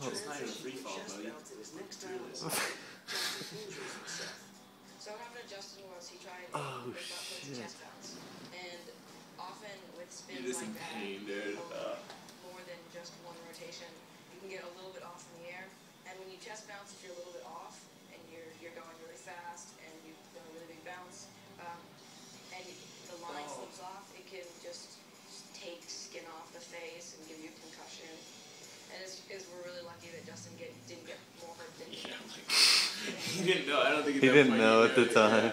Oh, so happened to Justin was he tried oh, shit. chest bounce. And often with spins like that, pain, dude. more than just one rotation, He didn't know. I don't think he, he didn't know at the time. Yeah.